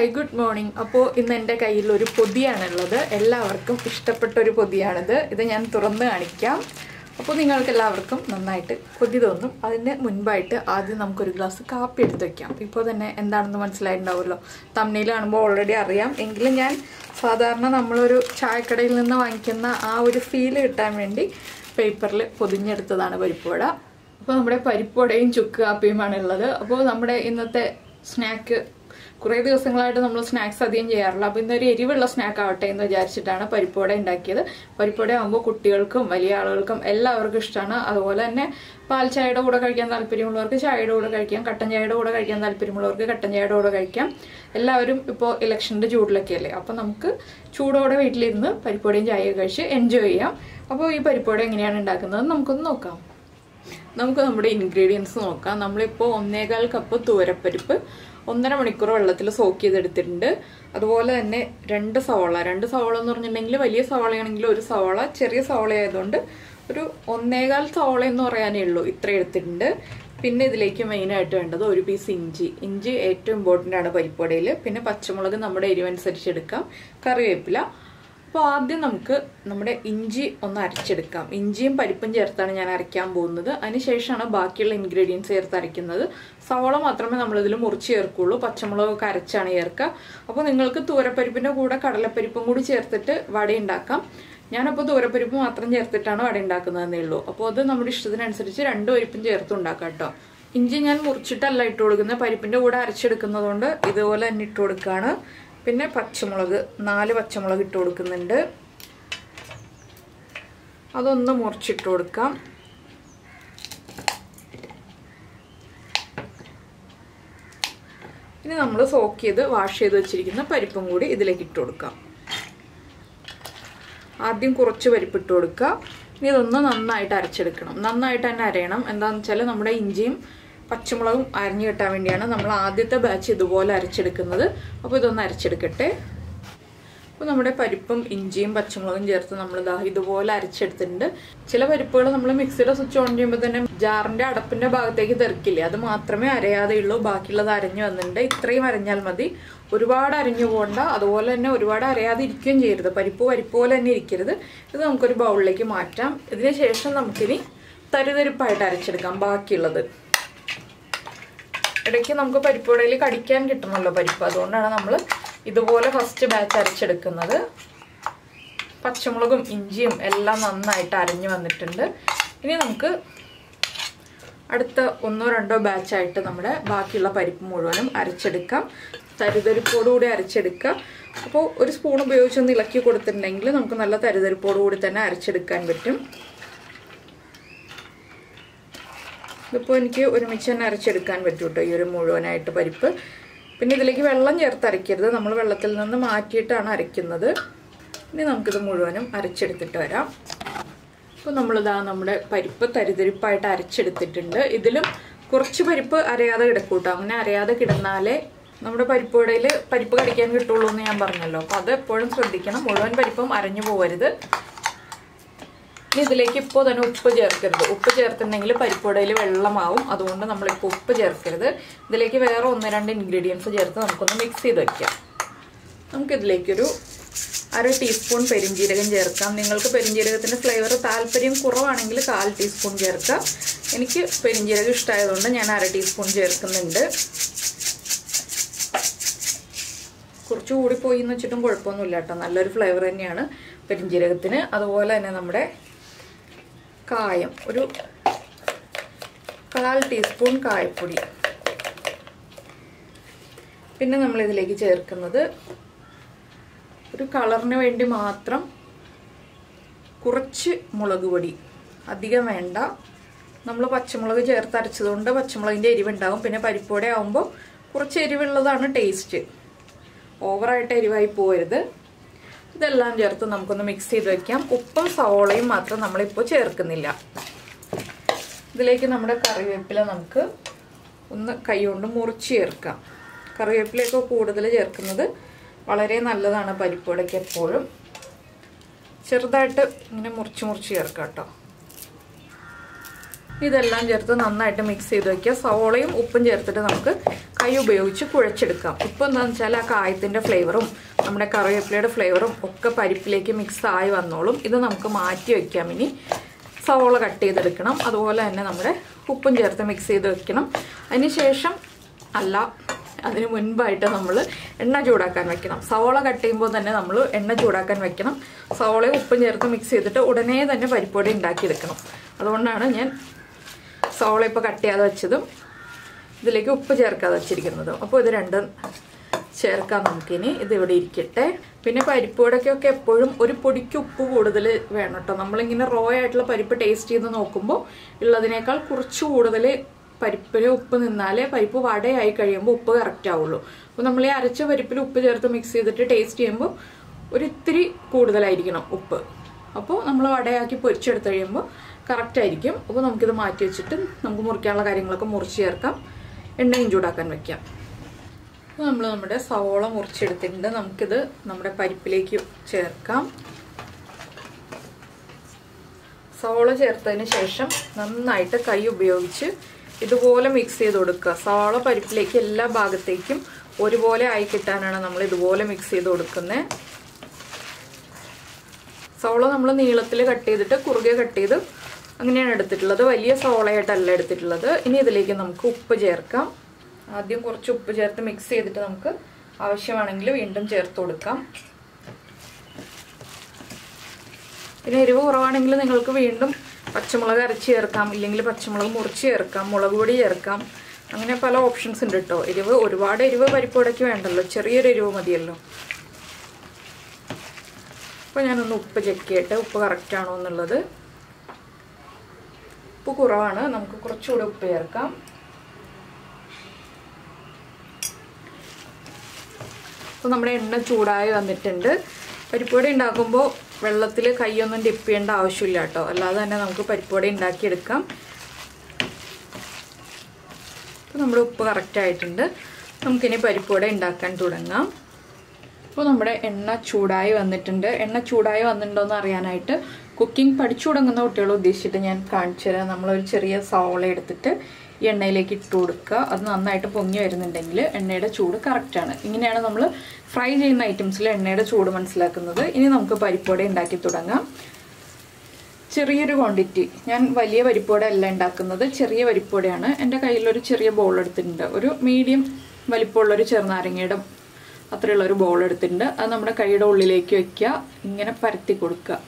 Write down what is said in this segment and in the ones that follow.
Hi good morning അപ്പോൾ ഇന്ന് എന്റെ കയ്യിൽ ഒരു പൊതിയാണുള്ളത്. എല്ലാവർക്കും ഇഷ്ടപ്പെട്ട ഒരു പൊതിയാണിത്. ഇത് ഞാൻ തുറന്ന് കാണിക്കാം. അപ്പോൾ നിങ്ങൾക്ക് എല്ലാവർക്കും നന്നായിട്ട് കൊതി തോന്നും. അതിന് മുൻപായിട്ട് ആദ്യം നമുക്കൊരു ഗ്ലാസ് കാപ്പി എടുത്ത് വയ്ക്കാം ഇപ്പോൾ തന്നെ എന്താണെന്ന് മനസ്സിലായിട്ടുണ്ടാവുമല്ലോ. തമ്മിൽ കാണുമ്പോൾ ഓൾറെഡി അറിയാം. എങ്കിലും ഞാൻ സാധാരണ നമ്മളൊരു ചായക്കടയിൽ നിന്ന് വാങ്ങിക്കുന്ന ആ ഒരു ഫീൽ കിട്ടാൻ വേണ്ടി പേപ്പറിൽ പൊതിഞ്ഞെടുത്തതാണ് പരിപ്പുവട. അപ്പോൾ നമ്മുടെ പരിപ്പുവടയും ചുക്ക് കാപ്പിയുമാണ് ഉള്ളത് അപ്പോൾ നമ്മുടെ ഇന്നത്തെ സ്നാക്ക് കുറേ ദിവസങ്ങളായിട്ട് നമ്മൾ സ്നാക്സ് അധികം ചെയ്യാറില്ല. അപ്പോൾ ഇന്നൊരു എരിവുള്ള സ്നാക്ക് ആവട്ടെ എന്ന് വിചാരിച്ചിട്ടാണ് പരിപ്പുവട ഉണ്ടാക്കിയത്. പരിപ്പുവട ആകുമ്പോൾ കുട്ടികൾക്കും വലിയ ആളുകൾക്കും എല്ലാവർക്കും ഇഷ്ടമാണ് അതുപോലെ തന്നെ പാൽ ചായയുടെ കൂടെ കഴിക്കാൻ താല്പര്യമുള്ളവർക്ക് ചായയുടെ കൂടെ കഴിക്കാം. കട്ടൻ ചായയുടെ കൂടെ കഴിക്കാൻ താല്പര്യമുള്ളവർക്ക് കട്ടൻ ചായയുടെ കൂടെ കഴിക്കാം. എല്ലാവരും ഇപ്പോൾ ഇലക്ഷന്റെ ചൂടിലൊക്കെ അല്ലേ? അപ്പോൾ നമുക്ക് ചൂടോടെ വീട്ടിലിരുന്ന് പരിപ്പുവടയും ചായയും കഴിച്ച് എൻജോയ് ചെയ്യാം. അപ്പോൾ ഈ പരിപ്പുവട എങ്ങനെയാണ് ഉണ്ടാക്കുന്നത് നമുക്കൊന്ന് നോക്കാം. നമുക്ക് നമ്മുടെ ഇൻഗ്രീഡിയൻസ് നോക്കാം. നമ്മളിപ്പോൾ ഒന്നേകാൽ കപ്പ് തൂരപ്പരിപ്പ് ഒന്നര മണിക്കൂർ വെള്ളത്തിൽ സോക്ക് ചെയ്തെടുത്തിട്ടുണ്ട്. അതുപോലെ തന്നെ രണ്ട് സവാള. രണ്ട് സവാള എന്ന് പറഞ്ഞിട്ടുണ്ടെങ്കിൽ വലിയ സവാളയാണെങ്കിൽ ഒരു സവാള ചെറിയ സവാള ആയതുകൊണ്ട് ഒരു ഒന്നേകാൽ സവാള എന്ന് പറയാനേ ഉള്ളൂ ഇത്ര എടുത്തിട്ടുണ്ട്. പിന്നെ ഇതിലേക്ക് മെയിനായിട്ട് വേണ്ടത് ഒരു പീസ് ഇഞ്ചി. ഇഞ്ചി ഏറ്റവും ഇമ്പോർട്ടന്റ് ആണ് പരിപ്പുവടയിൽ പിന്നെ പച്ചമുളക് നമ്മുടെ എരിവനുസരിച്ച് എടുക്കാം. കറിവേപ്പില. അപ്പോൾ ആദ്യം നമുക്ക് നമ്മുടെ ഇഞ്ചി ഒന്ന് അരച്ചെടുക്കാം. ഇഞ്ചിയും പരിപ്പും ചേർത്താണ് ഞാൻ അരയ്ക്കാൻ പോകുന്നത്. അതിനുശേഷമാണ് ബാക്കിയുള്ള ഇൻഗ്രീഡിയൻസ് ചേർത്ത് അരയ്ക്കുന്നത്. സവോള മാത്രമേ നമ്മളിതിൽ മുറിച്ച് ചേർക്കുള്ളൂ. പച്ചമുളകൊക്കെ അരച്ചാണ് ചേർക്കുക. അപ്പോൾ നിങ്ങൾക്ക് തൂരപ്പരിപ്പിന്റെ കൂടെ കടലപ്പരിപ്പും കൂടി ചേർത്തിട്ട് വട ഉണ്ടാക്കാം. ഞാനപ്പോൾ തൂരപ്പരിപ്പ് മാത്രം ചേർത്തിട്ടാണ് വട ഉണ്ടാക്കുന്നതെന്നേ ഉള്ളൂ. അപ്പോൾ അത് നമ്മുടെ ഇഷ്ടത്തിനനുസരിച്ച് രണ്ട് പരിപ്പും ചേർത്ത് ഉണ്ടാക്കാം കേട്ടോ. ഇഞ്ചി ഞാൻ മുറിച്ചിട്ടല്ല ഇട്ട് കൊടുക്കുന്നത്. പരിപ്പിന്റെ കൂടെ അരച്ചെടുക്കുന്നതുകൊണ്ട് ഇതുപോലെ തന്നെ ഇട്ട് കൊടുക്കുകയാണ്. പിന്നെ പച്ചമുളക് നാല് പച്ചമുളക് ഇട്ട് കൊടുക്കുന്നുണ്ട്. അതൊന്ന് മുറിച്ചിട്ട് കൊടുക്കാം. ഇനി നമ്മൾ സോക്ക് ചെയ്ത് വാഷ് ചെയ്ത് വെച്ചിരിക്കുന്ന പരിപ്പും കൂടി ഇതിലേക്ക് ഇട്ട് കൊടുക്കാം. ആദ്യം കുറച്ച് പരിപ്പ് ഇട്ട് കൊടുക്കുക ഇനി ഇതൊന്ന് നന്നായിട്ട് അരച്ചെടുക്കണം. നന്നായിട്ട് തന്നെ അരയണം. എന്താണെന്ന് വെച്ചാൽ നമ്മുടെ ഇഞ്ചിയും പച്ചമുളകും അരഞ്ഞു കിട്ടാൻ വേണ്ടിയാണ് നമ്മൾ ആദ്യത്തെ ബാച്ച് ഇതുപോലെ അരച്ചെടുക്കുന്നത്. അപ്പോൾ ഇതൊന്ന് അരച്ചെടുക്കട്ടെ. അപ്പോൾ നമ്മുടെ പരിപ്പും ഇഞ്ചിയും പച്ചമുളകും ചേർത്ത് നമ്മൾ ഇതാ ഇതുപോലെ അരച്ചെടുത്തിട്ടുണ്ട്. ചില പരിപ്പുകൾ നമ്മൾ മിക്സിയുടെ സ്വിച്ച് ഓൺ ചെയ്യുമ്പോൾ തന്നെ ജാറിന്റെ അടപ്പിന്റെ ഭാഗത്തേക്ക് തെറിക്കില്ലേ? അത് മാത്രമേ അരയാതെ ഉള്ളൂ. ബാക്കിയുള്ളത് അരഞ്ഞു വന്നിട്ടുണ്ട്. ഇത്രയും അരഞ്ഞാൽ മതി. ഒരുപാട് അരഞ്ഞു പോകണ്ട. അതുപോലെ തന്നെ ഒരുപാട് അരയാതെ ഇരിക്കുകയും ചെയ്യരുത്. പരിപ്പ് പരിപ്പ് പോലെ തന്നെ ഇരിക്കരുത്. ഇത് നമുക്കൊരു ബൗളിലേക്ക് മാറ്റാം. ഇതിന് ശേഷം നമുക്കിനി തരിതരിപ്പായിട്ട് അരച്ചെടുക്കാം. ബാക്കിയുള്ളത്. ഇടയ്ക്ക് നമുക്ക് പരിപ്പുവടയിൽ കടിക്കാൻ കിട്ടണമല്ലോ പരിപ്പ്. അതുകൊണ്ടാണ് നമ്മൾ ഇതുപോലെ ഫസ്റ്റ് ബാച്ച് അരച്ചെടുക്കുന്നത്. പച്ചമുളകും ഇഞ്ചിയും എല്ലാം നന്നായിട്ട് അരഞ്ഞു വന്നിട്ടുണ്ട്. ഇനി നമുക്ക് അടുത്ത ഒന്നോ രണ്ടോ ബാച്ചായിട്ട് നമ്മുടെ ബാക്കിയുള്ള പരിപ്പ് മുഴുവനും അരച്ചെടുക്കാം. തരിതരിപ്പോടുകൂടി അരച്ചെടുക്കാം. അപ്പോൾ ഒരു സ്പൂൺ ഉപയോഗിച്ചൊന്ന് ഇളക്കി കൊടുത്തിട്ടുണ്ടെങ്കിൽ നമുക്ക് നല്ല തരിതരിപ്പോടുകൂടി തന്നെ അരച്ചെടുക്കാൻ പറ്റും. ഇതിപ്പോൾ എനിക്ക് ഒരുമിച്ച് തന്നെ അരച്ചെടുക്കാൻ പറ്റും കേട്ടോ ഈ ഒരു മുഴുവനായിട്ട് പരിപ്പ്. പിന്നെ ഇതിലേക്ക് വെള്ളം ചേർത്ത് അരയ്ക്കരുത്. നമ്മൾ വെള്ളത്തിൽ നിന്ന് മാറ്റിയിട്ടാണ് അരയ്ക്കുന്നത്. ഇനി നമുക്കിത് മുഴുവനും അരച്ചെടുത്തിട്ട് വരാം. ഇപ്പോൾ നമ്മളിതാ നമ്മുടെ പരിപ്പ് തരിതരിപ്പായിട്ട് അരച്ചെടുത്തിട്ടുണ്ട്. ഇതിലും കുറച്ച് പരിപ്പ് അരയാതെ കിടക്കൂട്ടോ. അങ്ങനെ അരയാതെ കിടന്നാലേ നമ്മുടെ പരിപ്പുവടയിൽ പരിപ്പ് കടിക്കാൻ കിട്ടുള്ളൂ എന്ന് ഞാൻ പറഞ്ഞല്ലോ. അപ്പോൾ അത് എപ്പോഴും ശ്രദ്ധിക്കണം. മുഴുവൻ പരിപ്പും അരഞ്ഞു പോകരുത്. ഇനി ഇതിലേക്ക് ഇപ്പോൾ തന്നെ ഉപ്പ് ചേർക്കരുത്. ഉപ്പ് ചേർത്തിട്ടുണ്ടെങ്കിൽ പരിപ്പുടയിൽ വെള്ളമാവും. അതുകൊണ്ട് നമ്മളിപ്പോൾ ഉപ്പ് ചേർക്കരുത്. ഇതിലേക്ക് വേറെ ഒന്ന് രണ്ട് ഇൻഗ്രീഡിയൻസ് ചേർത്ത് നമുക്കൊന്ന് മിക്സ് ചെയ്ത് വയ്ക്കാം നമുക്കിതിലേക്കൊരു അര ടീസ്പൂൺ പെരിഞ്ജീരകം ചേർക്കാം. നിങ്ങൾക്ക് പെരിഞ്ജീരകത്തിന്റെ ഫ്ലേവർ താല്പര്യം കുറവാണെങ്കിൽ കാൽ ടീസ്പൂൺ ചേർക്കാം. എനിക്ക് പെരിഞ്ജീരകം ഇഷ്ടമായതുകൊണ്ട് ഞാൻ അര ടീസ്പൂൺ ചേർക്കുന്നുണ്ട്. കുറച്ച് കൂടിപ്പോയി എന്ന് വെച്ചിട്ടും കുഴപ്പമൊന്നുമില്ല കേട്ടോ. നല്ലൊരു ഫ്ലേവർ തന്നെയാണ് പെരിഞ്ജീരകത്തിന്. അതുപോലെ തന്നെ നമ്മുടെ കായം. ഒരു കാൽ ടീസ്പൂൺ കായപ്പൊടി. പിന്നെ നമ്മൾ ഇതിലേക്ക് ചേർക്കുന്നത് ഒരു കളറിന് വേണ്ടി മാത്രം കുറച്ച് മുളക് പൊടി. അധികം വേണ്ട. നമ്മൾ പച്ചമുളക് ചേർത്ത് അരച്ചതുകൊണ്ട് പച്ചമുളകിന്റെ എരിവുണ്ടാവും. പിന്നെ പരിപ്പോടെ ആകുമ്പോൾ കുറച്ച് എരിവുള്ളതാണ് ടേസ്റ്റ് ഓവറായിട്ട് എരിവായി പോകരുത് ഇതെല്ലാം ചേർത്ത് നമുക്കൊന്ന് മിക്സ് ചെയ്ത് വെക്കാം. ഉപ്പും സവോളയും മാത്രം നമ്മളിപ്പോൾ ചേർക്കുന്നില്ല. ഇതിലേക്ക് നമ്മുടെ കറിവേപ്പില നമുക്ക് ഒന്ന് കൈകൊണ്ട് മുറിച്ച് ചേർക്കാം. കറിവേപ്പിലയൊക്കെ കൂടുതൽ ചേർക്കുന്നത് വളരെ നല്ലതാണ് പരിപ്പുവടയ്ക്ക് എപ്പോഴും. ചെറുതായിട്ട് ഇങ്ങനെ മുറിച്ച് മുറിച്ച് ചേർക്കാം കേട്ടോ. ഇതെല്ലാം ചേർത്ത് നന്നായിട്ട് മിക്സ് ചെയ്ത് വെക്കുക. സവോളയും ഉപ്പും ചേർത്തിട്ട് നമുക്ക് കൈ ഉപയോഗിച്ച് കുഴച്ചെടുക്കാം. ഉപ്പ് എന്താണെന്ന് വെച്ചാൽ ആ കായത്തിന്റെ ഫ്ലേവറും നമ്മുടെ കറിവേപ്പിലയുടെ ഫ്ലേവറും ഒക്കെ പരിപ്പിലേക്ക് മിക്സ് ആയി വന്നോളും. ഇത് നമുക്ക് മാറ്റി വയ്ക്കാം ഇനി സവോള കട്ട് ചെയ്തെടുക്കണം. അതുപോലെ തന്നെ നമ്മുടെ ഉപ്പും ചേർത്ത് മിക്സ് ചെയ്ത് വെക്കണം. അതിന് ശേഷം അല്ല അതിന് മുൻപായിട്ട് നമ്മൾ എണ്ണ ചൂടാക്കാൻ വെക്കണം. സവോള കട്ട് ചെയ്യുമ്പോൾ തന്നെ നമ്മൾ എണ്ണ ചൂടാക്കാൻ വെക്കണം. സവോളയും ഉപ്പും ചേർത്ത് മിക്സ് ചെയ്തിട്ട് ഉടനെ തന്നെ പരിപ്പൊടി ഉണ്ടാക്കിയെടുക്കണം. അതുകൊണ്ടാണ് ഞാൻ സവോള ഇപ്പോൾ കട്ട് ചെയ്യാതെ വെച്ചതും ഇതിലേക്ക് ഉപ്പ് ചേർക്കാതെ വെച്ചിരിക്കുന്നതും. അപ്പോൾ ഇത് രണ്ടും ചേർക്കാം നമുക്കിനി. ഇതിവിടെ ഇരിക്കട്ടെ. പിന്നെ പരിപ്പുവടക്കൊക്കെ എപ്പോഴും ഒരു പൊടിക്ക് ഉപ്പ് കൂടുതൽ വേണം കേട്ടോ. നമ്മളിങ്ങനെ റോ ആയിട്ടുള്ള പരിപ്പ് ടേസ്റ്റ് ചെയ്ത് നോക്കുമ്പോൾ ഉള്ളതിനേക്കാൾ കുറച്ച് കൂടുതൽ പരിപ്പിൽ ഉപ്പ് നിന്നാലേ പരിപ്പ് വടയായി കഴിയുമ്പോൾ ഉപ്പ് കറക്റ്റ് ആവുള്ളൂ. അപ്പോൾ നമ്മൾ ഈ അരച്ച പരിപ്പിൽ ഉപ്പ് ചേർത്ത് മിക്സ് ചെയ്തിട്ട് ടേസ്റ്റ് ചെയ്യുമ്പോൾ ഒരിത്തിരി കൂടുതലായിരിക്കണം ഉപ്പ്. അപ്പോൾ നമ്മൾ വടയാക്കി പൊരിച്ചെടുത്ത് കഴിയുമ്പോൾ കറക്റ്റ് ആയിരിക്കും. അപ്പോൾ നമുക്കിത് മാറ്റി വെച്ചിട്ട് നമുക്ക് മുറിക്കാനുള്ള കാര്യങ്ങളൊക്കെ മുറിച്ച് ചേർക്കാം. എണ്ണയും ചൂടാക്കാൻ വെക്കാം. അപ്പോൾ നമ്മൾ നമ്മുടെ സവോള മുറിച്ചെടുത്തിട്ടുണ്ട്. നമുക്കിത് നമ്മുടെ പരിപ്പിലേക്ക് ചേർക്കാം. സവോള ചേർത്തതിന് ശേഷം നന്നായിട്ട് കൈ ഉപയോഗിച്ച് ഇതുപോലെ മിക്സ് ചെയ്ത് കൊടുക്കുക. സവാള പരിപ്പിലേക്ക് എല്ലാ ഭാഗത്തേക്കും ഒരുപോലെ ആയി കിട്ടാനാണ് നമ്മൾ ഇതുപോലെ മിക്സ് ചെയ്ത് കൊടുക്കുന്നത് സവോള നമ്മൾ നീളത്തിൽ കട്ട് ചെയ്തിട്ട് കുറുകെ കട്ട് ചെയ്ത് അങ്ങനെയാണ് എടുത്തിട്ടുള്ളത്. വലിയ സോളയായിട്ടല്ല എടുത്തിട്ടുള്ളത്. ഇനി ഇതിലേക്ക് നമുക്ക് ഉപ്പ് ചേർക്കാം. ആദ്യം കുറച്ച് ഉപ്പ് ചേർത്ത് മിക്സ് ചെയ്തിട്ട് നമുക്ക് ആവശ്യമാണെങ്കിൽ വീണ്ടും ചേർത്ത് കൊടുക്കാം. പിന്നെ എരിവ് കുറവാണെങ്കിൽ നിങ്ങൾക്ക് വീണ്ടും പച്ചമുളക് അരച്ച് ചേർക്കാം. ഇല്ലെങ്കിൽ പച്ചമുളക് മുറിച്ച് ചേർക്കാം. മുളക് പൊടി ചേർക്കാം. അങ്ങനെ പല ഓപ്ഷൻസ് ഉണ്ട് കേട്ടോ എരിവ് ഒരുപാട് എരിവ് പരിപ്പോടയ്ക്ക് വേണ്ടല്ലോ. ചെറിയൊരു എരിവ് മതിയല്ലോ. അപ്പോൾ ഞാനൊന്ന് ഉപ്പ് ചെക്ക് ചെയ്യട്ടെ. ഉപ്പ് കറക്റ്റാണോ എന്നുള്ളത്. ഉപ്പ് കുറവാണ്. നമുക്ക് കുറച്ചുകൂടെ ഉപ്പ് ചേർക്കാം. അപ്പോൾ നമ്മുടെ എണ്ണ ചൂടായി വന്നിട്ടുണ്ട്. പരിപ്പുവട ഉണ്ടാക്കുമ്പോൾ വെള്ളത്തിൽ കൈയൊന്നും ഡിപ്പ് ചെയ്യേണ്ട ആവശ്യമില്ല കേട്ടോ. അല്ലാതെ തന്നെ നമുക്ക് പരിപ്പുവട ഉണ്ടാക്കിയെടുക്കാം. അപ്പോൾ നമ്മുടെ ഉപ്പ് കറക്റ്റായിട്ടുണ്ട് നമുക്കിനി പരിപ്പുവട ഉണ്ടാക്കാൻ തുടങ്ങാം. അപ്പോൾ നമ്മുടെ എണ്ണ ചൂടായി വന്നിട്ടുണ്ട്. എണ്ണ ചൂടായി വന്നിട്ടുണ്ടോ എന്ന് അറിയാനായിട്ട് കുക്കിംഗ് പഠിച്ചു തുടങ്ങുന്ന കുട്ടികൾ ഉദ്ദേശിച്ചിട്ട് ഞാൻ കാണിച്ചു തരാം. നമ്മളൊരു ചെറിയ സവോള എടുത്തിട്ട് ഈ എണ്ണയിലേക്ക് ഇട്ട് കൊടുക്കുക. അത് നന്നായിട്ട് പൊങ്ങി വരുന്നുണ്ടെങ്കിൽ എണ്ണയുടെ ചൂട് കറക്റ്റാണ് ഇങ്ങനെയാണ് നമ്മൾ ഫ്രൈ ചെയ്യുന്ന ഐറ്റംസിൽ എണ്ണയുടെ ചൂട് മനസ്സിലാക്കുന്നത്. ഇനി നമുക്ക് പരിപ്പോടെ ഉണ്ടാക്കി തുടങ്ങാം. ചെറിയൊരു ക്വാണ്ടിറ്റി ഞാൻ വലിയ പരിപ്പോടെ അല്ല ഉണ്ടാക്കുന്നത്. ചെറിയ പരിപ്പോടെയാണ് എന്റെ കയ്യിലൊരു ചെറിയ ബോൾ എടുത്തിട്ടുണ്ട്. ഒരു മീഡിയം വലിപ്പമുള്ളൊരു ചെറുനാരങ്ങയുടെ അത്രയുള്ള ഒരു ബോൾ എടുത്തിട്ടുണ്ട്. അത് നമ്മുടെ കൈയുടെ ഉള്ളിലേക്ക് വെക്കുക. ഇങ്ങനെ പരത്തി കൊടുക്കുക.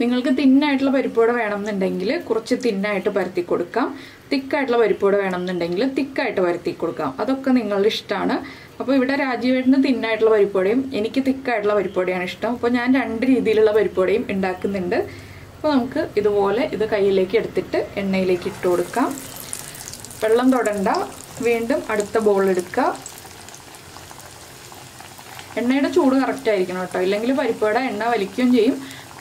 നിങ്ങൾക്ക് തിന്നായിട്ടുള്ള പരിപ്പോടെ വേണമെന്നുണ്ടെങ്കിൽ കുറച്ച് തിന്നായിട്ട് പരത്തി കൊടുക്കാം. തിക്കായിട്ടുള്ള പരിപ്പോടെ വേണമെന്നുണ്ടെങ്കിൽ തിക്കായിട്ട് പരത്തി കൊടുക്കാം. അതൊക്കെ നിങ്ങളുടെ ഇഷ്ടമാണ്. അപ്പോൾ ഇവിടെ രാജീവേട്ടന് തിന്നായിട്ടുള്ള പരിപ്പോടെയും എനിക്ക് തിക്കായിട്ടുള്ള പരിപ്പോടെയാണ് ഇഷ്ടം. അപ്പോൾ ഞാൻ രണ്ട് രീതിയിലുള്ള പരിപ്പോടെയും ഉണ്ടാക്കുന്നുണ്ട്. അപ്പോൾ നമുക്ക് ഇതുപോലെ ഇത് കയ്യിലേക്ക് എടുത്തിട്ട് എണ്ണയിലേക്ക് ഇട്ട് കൊടുക്കാം. വെള്ളം തൊടണ്ട. വീണ്ടും അടുത്ത ബോൾ എടുക്കുക. എണ്ണയുടെ ചൂട് കറക്റ്റ് ആയിരിക്കണം കേട്ടോ. ഇല്ലെങ്കിൽ പരിപ്പുവട എണ്ണ വലിക്കുകയും ചെയ്യും.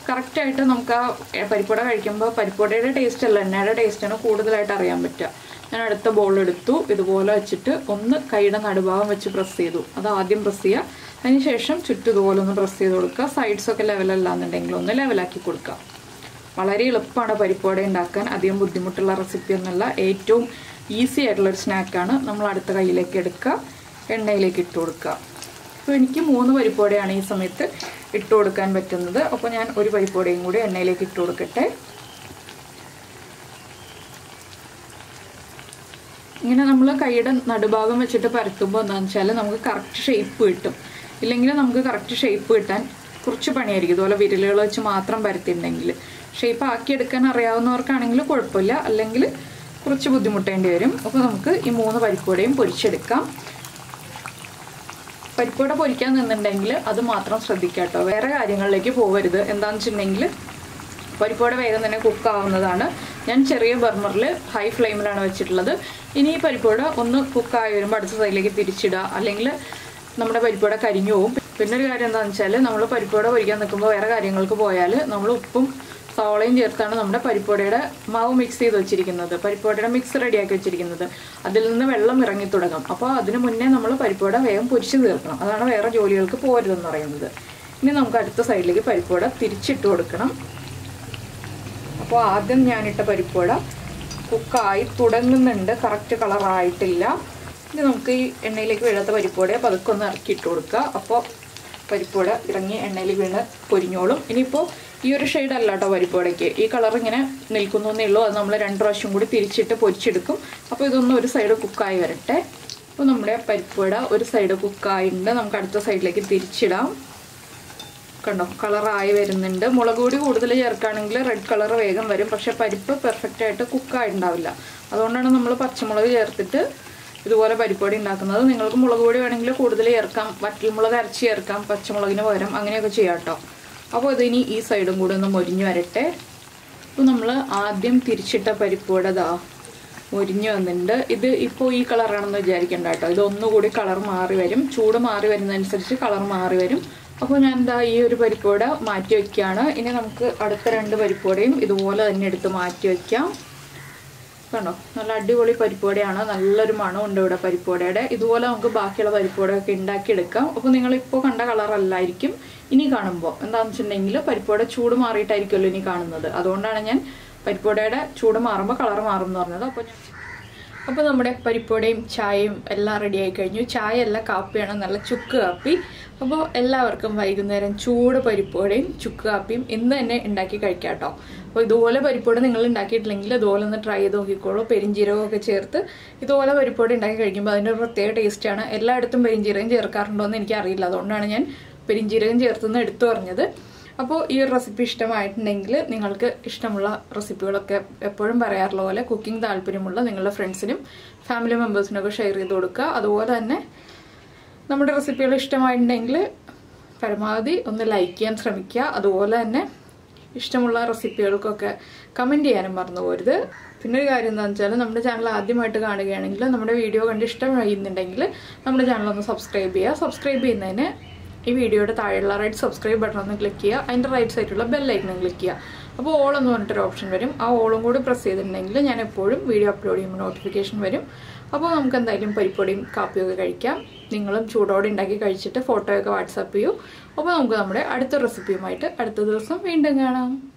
കറക്റ്റായിട്ട് നമുക്ക് ആ പരിപ്പുവട കഴിക്കുമ്പോൾ പരിപ്പുവടയുടെ ടേസ്റ്റ് അല്ല എണ്ണയുടെ ടേസ്റ്റാണ് കൂടുതലായിട്ട് അറിയാൻ പറ്റുക. ഞാൻ അടുത്ത ബോൾ എടുത്തു. ഇതുപോലെ വെച്ചിട്ട് ഒന്ന് കൈയുടെ നടുഭാഗം വെച്ച് പ്രസ് ചെയ്തു. അത് ആദ്യം പ്രസ് ചെയ്യുക. അതിനുശേഷം ചുറ്റും ഇതുപോലെ ഒന്ന് പ്രസ് ചെയ്ത് കൊടുക്കുക. സൈഡ്സൊക്കെ ലെവലല്ലാന്നുണ്ടെങ്കിൽ ഒന്ന് ലെവലാക്കി കൊടുക്കുക. വളരെ എളുപ്പമാണ് പരിപ്പുവട ഉണ്ടാക്കാൻ. അധികം ബുദ്ധിമുട്ടുള്ള റെസിപ്പി ഒന്നുമല്ല. ഏറ്റവും ഈസി ആയിട്ടുള്ളൊരു സ്നാക്കാണ് നമ്മൾ അടുത്ത കയ്യിലേക്ക് എടുക്കുക. എണ്ണയിലേക്ക് ഇട്ട് കൊടുക്കുക. അപ്പോൾ എനിക്ക് മൂന്ന് പരിപ്പോടെയാണ് ഈ സമയത്ത് ഇട്ട് കൊടുക്കാൻ പറ്റുന്നത്. അപ്പോൾ ഞാൻ ഒരു പരിപ്പോടെയും കൂടി എണ്ണയിലേക്ക് ഇട്ട് കൊടുക്കട്ടെ. ഇങ്ങനെ നമ്മൾ കൈയുടെ നടുഭാഗം വെച്ചിട്ട് പരത്തുമ്പോൾ എന്താണെന്ന് വെച്ചാൽ നമുക്ക് കറക്റ്റ് ഷേപ്പ് കിട്ടും. ഇല്ലെങ്കിൽ നമുക്ക് കറക്റ്റ് ഷേപ്പ് കിട്ടാൻ കുറച്ച് പണിയായിരിക്കും. ഇതുപോലെ വിരലുകൾ വെച്ച് മാത്രം പരത്തിയിട്ടുണ്ടെങ്കിൽ ഷേപ്പ് ആക്കിയെടുക്കാൻ അറിയാവുന്നവർക്കാണെങ്കിൽ കുഴപ്പമില്ല. അല്ലെങ്കിൽ കുറച്ച് ബുദ്ധിമുട്ടേണ്ടി വരും. അപ്പോൾ നമുക്ക് ഈ മൂന്ന് പരിക്കൂടെയും പൊരിച്ചെടുക്കാം. പരിപ്പോടെ പൊരിക്കാൻ നിന്നുണ്ടെങ്കിൽ അത് മാത്രം ശ്രദ്ധിക്കുക കേട്ടോ. വേറെ കാര്യങ്ങളിലേക്ക് പോകരുത് എന്താണെന്ന് വെച്ചിട്ടുണ്ടെങ്കിൽ പരിപ്പോടെ വേഗം തന്നെ കുക്ക് ആവുന്നതാണ്. ഞാൻ ചെറിയ ബർണറിൽ ഹൈ ഫ്ലെയിമിലാണ് വെച്ചിട്ടുള്ളത്. ഇനി ഈ പരിപ്പോടെ ഒന്ന് കുക്കായി വരുമ്പോൾ അടുത്ത സൈഡിലേക്ക് തിരിച്ചിടുക അല്ലെങ്കിൽ നമ്മുടെ പരിപ്പോടെ കരിഞ്ഞു പോകും. പിന്നെ ഒരു കാര്യം എന്താണെന്ന് വെച്ചാൽ നമ്മൾ പരിപ്പോടെ പൊരിക്കാൻ നിൽക്കുമ്പോൾ വേറെ കാര്യങ്ങൾക്ക് പോയാൽ നമ്മൾ ഉപ്പും സവോളയും ചേർത്താണ് നമ്മുടെ പരിപ്പോടയുടെ മാവ് മിക്സ് ചെയ്ത് വെച്ചിരിക്കുന്നത്. പരിപ്പോടയുടെ മിക്സ് റെഡിയാക്കി വെച്ചിരിക്കുന്നത്. അതിൽ നിന്ന് വെള്ളം ഇറങ്ങി തുടങ്ങും. അപ്പോൾ അതിന് മുന്നേ നമ്മൾ പരിപ്പോട വേഗം പൊരിച്ച് തീർക്കണം. അതാണ് വേറെ ജോലികൾക്ക് പോരുതെന്ന് പറയുന്നത്. ഇനി നമുക്ക് അടുത്ത സൈഡിലേക്ക് പരിപ്പോട തിരിച്ചിട്ട് കൊടുക്കണം. അപ്പോൾ ആദ്യം ഞാനിട്ട പരിപ്പൊട കുക്കായി തുടങ്ങുന്നുണ്ട്. കറക്റ്റ് കളറായിട്ടില്ല ഇനി നമുക്ക് ഈ എണ്ണയിലേക്ക് വീഴാത്ത പരിപ്പുവട പതുക്കെ ഒന്ന് ഇറക്കി ഇട്ട് കൊടുക്കുക. അപ്പോൾ പരിപ്പൊട ഇറങ്ങി എണ്ണയിൽ വീണ് പൊരിഞ്ഞോളും. ഇനിയിപ്പോൾ ഈ ഒരു ഷെയ്ഡ് അല്ല കേട്ടോ പരിപ്പുവടയ്ക്ക് ഈ കളർ ഇങ്ങനെ നിൽക്കുന്നേ ഉള്ളൂ. അത് നമ്മൾ രണ്ട് പ്രാവശ്യം കൂടി തിരിച്ചിട്ട് പൊരിച്ചെടുക്കും. അപ്പോൾ ഇതൊന്നും ഒരു സൈഡ് കുക്കായി വരട്ടെ. അപ്പോൾ നമ്മുടെ പരിപ്പുവട ഒരു സൈഡ് കുക്കായിട്ടുണ്ട് നമുക്ക് അടുത്ത സൈഡിലേക്ക് തിരിച്ചിടാം. കണ്ടോ? കളറായി വരുന്നുണ്ട്. മുളക് പൊടി കൂടുതൽ ചേർക്കുകയാണെങ്കിൽ റെഡ് കളർ വേഗം വരും. പക്ഷേ പരിപ്പ് പെർഫെക്റ്റ് ആയിട്ട് കുക്കായിട്ടുണ്ടാവില്ല അതുകൊണ്ടാണ് നമ്മൾ പച്ചമുളക് ചേർത്തിട്ട് ഇതുപോലെ പരിപ്പൊടി ഉണ്ടാക്കുന്നത്. നിങ്ങൾക്ക് മുളക് പൊടി വേണമെങ്കിൽ കൂടുതൽ ചേർക്കാം. വറ്റൽമുളക് അരച്ച് ചേർക്കാം. പച്ചമുളകിന് പകരം അങ്ങനെയൊക്കെ ചെയ്യാം കേട്ടോ. അപ്പോൾ ഇതിനി ഈ സൈഡും കൂടെ ഒന്ന് മൊരിഞ്ഞു വരട്ടെ. അപ്പോൾ നമ്മൾ ആദ്യം തിരിച്ചിട്ട പരിപ്പോടെ ദാ മൊരിഞ്ഞു വന്നിട്ടുണ്ട്. ഇത് ഇപ്പോൾ ഈ കളറാണെന്ന് വിചാരിക്കേണ്ട കേട്ടോ. ഇത് ഒന്നുകൂടി കളർ മാറി വരും. ചൂട് മാറി വരുന്നതനുസരിച്ച് കളർ മാറി വരും. അപ്പോൾ ഞാൻ എന്താ ഈ ഒരു പരിപ്പോട മാറ്റി വയ്ക്കുകയാണ്. ഇനി നമുക്ക് അടുത്ത രണ്ട് പരിപ്പോടയും ഇതുപോലെ തന്നെ എടുത്ത് മാറ്റി വയ്ക്കാം. കണ്ടോ? നല്ല അടിപൊളി പരിപ്പോടയാണ് നല്ലൊരു മണമുണ്ട് ഇവിടെ പരിപ്പോടയുടെ ഇതുപോലെ നമുക്ക് ബാക്കിയുള്ള പരിപ്പോടയൊക്കെ ഉണ്ടാക്കിയെടുക്കാം. അപ്പോൾ നിങ്ങളിപ്പോൾ കണ്ട കളറല്ലായിരിക്കും ഇനി കാണുമ്പോൾ എന്താണെന്ന് വെച്ചിട്ടുണ്ടെങ്കിൽ പരിപ്പോടെ ചൂട് മാറിയിട്ടായിരിക്കുമല്ലോ ഇനി കാണുന്നത്. അതുകൊണ്ടാണ് ഞാൻ പരിപ്പോടയുടെ ചൂട് മാറുമ്പോൾ കളർ മാറും എന്ന് പറഞ്ഞത്. അപ്പോൾ അപ്പോൾ നമ്മുടെ പരിപ്പോടയും ചായയും എല്ലാം റെഡിയായി കഴിഞ്ഞു. ചായ അല്ല കാപ്പിയാണ്. നല്ല ചുക്ക് കാപ്പി. അപ്പോൾ എല്ലാവർക്കും വൈകുന്നേരം ചൂട് പരിപ്പോടയും ചുക്ക് കാപ്പിയും ഇന്ന് തന്നെ ഉണ്ടാക്കി കഴിക്കാം കേട്ടോ. അപ്പോൾ ഇതുപോലെ പരിപ്പോട് നിങ്ങൾ ഉണ്ടാക്കിയിട്ടില്ലെങ്കിൽ ഇതുപോലെ ഒന്ന് ട്രൈ ചെയ്ത് നോക്കിക്കോളൂ. പെരിഞ്ചീരകമൊക്കെ ചേർത്ത് ഇതുപോലെ പരിപ്പോട് ഉണ്ടാക്കി കഴിക്കുമ്പോൾ അതിന്റെ ഒരു പ്രത്യേക ടേസ്റ്റാണ് എല്ലായിടത്തും പെരിഞ്ചീരകം ചേർക്കാറുണ്ടോ എന്ന് എനിക്കറിയില്ല. അതുകൊണ്ടാണ് ഞാൻ പെരിഞ്ചീരകം ചേർത്തെന്ന് എടുത്തു പറഞ്ഞത്. അപ്പോൾ ഈ ഒരു റെസിപ്പി ഇഷ്ടമായിട്ടുണ്ടെങ്കിൽ നിങ്ങൾക്ക് ഇഷ്ടമുള്ള റെസിപ്പികളൊക്കെ എപ്പോഴും പറയാറുള്ള പോലെ കുക്കിംഗ് താല്പര്യമുള്ള നിങ്ങളുടെ ഫ്രണ്ട്സിനും ഫാമിലി മെമ്പേഴ്സിനൊക്കെ ഷെയർ ചെയ്ത് കൊടുക്കുക. അതുപോലെ തന്നെ നമ്മുടെ റെസിപ്പികൾ ഇഷ്ടമായിട്ടുണ്ടെങ്കിൽ പരമാവധി ഒന്ന് ലൈക്ക് ചെയ്യാൻ ശ്രമിക്കുക. അതുപോലെ തന്നെ ഇഷ്ടമുള്ള റെസിപ്പികൾക്കൊക്കെ കമന്റ് ചെയ്യാനും മറന്നു പോരുത്. പിന്നെ ഒരു കാര്യം എന്താണെന്ന് വെച്ചാൽ നമ്മുടെ ചാനൽ ആദ്യമായിട്ട് കാണുകയാണെങ്കിൽ നമ്മുടെ വീഡിയോ കണ്ട് ഇഷ്ടമായിരുന്നുണ്ടെങ്കിൽ നമ്മുടെ ചാനൽ ഒന്ന് സബ്സ്ക്രൈബ് ചെയ്യുക. സബ്സ്ക്രൈബ് ചെയ്യുന്നതിന് ഈ വീഡിയോയുടെ താഴെയുള്ള റൈറ്റ് സബ്സ്ക്രൈബ് ബട്ടൺ ഒന്ന് ക്ലിക്ക് ചെയ്യുക. അതിന്റെ റൈറ്റ് സൈഡിലുള്ള ബെല്ലൈക്കൺ ക്ലിക്ക് ചെയ്യുക. അപ്പോൾ ഓൾ എന്ന് പറഞ്ഞിട്ടൊരു ഓപ്ഷൻ വരും. ആ ഓളും കൂടി പ്രസ് ചെയ്തിട്ടുണ്ടെങ്കിൽ ഞാൻ എപ്പോഴും വീഡിയോ അപ്ലോഡ് ചെയ്യുമ്പോൾ നോട്ടിഫിക്കേഷൻ വരും. അപ്പോൾ നമുക്ക് എന്തായാലും പരിപ്പൊടിയും കാപ്പിയൊക്കെ കഴിക്കാം. നിങ്ങളും ചൂടോടെ ഉണ്ടാക്കി കഴിച്ചിട്ട് ഫോട്ടോയൊക്കെ വാട്സാപ്പ് ചെയ്യൂ. അപ്പോൾ നമുക്ക് നമ്മുടെ അടുത്ത റെസിപ്പിയുമായിട്ട് അടുത്ത ദിവസം വീണ്ടും കാണാം.